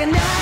like a knife.